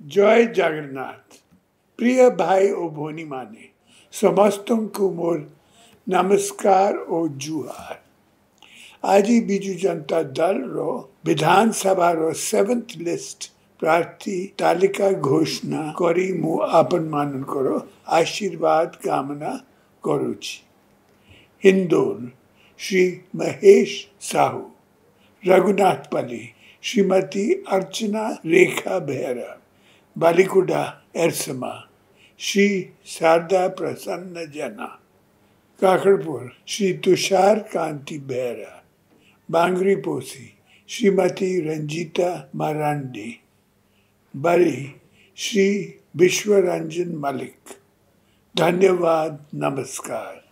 জয় জগন্নাথ প্রিয় ভাই ও ভনীমানে সমস্তଙ୍କୁ ମୋର ନମସ୍କାର ଓ ଜୁହାର ଆଜି ବିଜୁ ଜନତା ଦଳର ବିଧାନସଭାର ସେଭେନ୍ଥ ଲିଷ୍ଟ ପ୍ରାର୍ଥୀ ତାଲିକା ଘୋଷଣା କରି ମୁଁ ଆପଣମାନଙ୍କର ଆଶୀର୍ବାଦ କାମନା କରୁଛି ଇନ୍ଦୋର श्री महेश साहू रघुनाथपल्ली श्रीमती अर्चना रेखा बेहरा बालिकुडा, एरसमा, श्री शारदा प्रसन्न जना, काकड़पुर, श्री तुषार कांति बेहरा, बांगरी पोसी, श्रीमती रंजीता मारांडी बरी श्री विश्वरंजन मलिक, धन्यवाद, नमस्कार।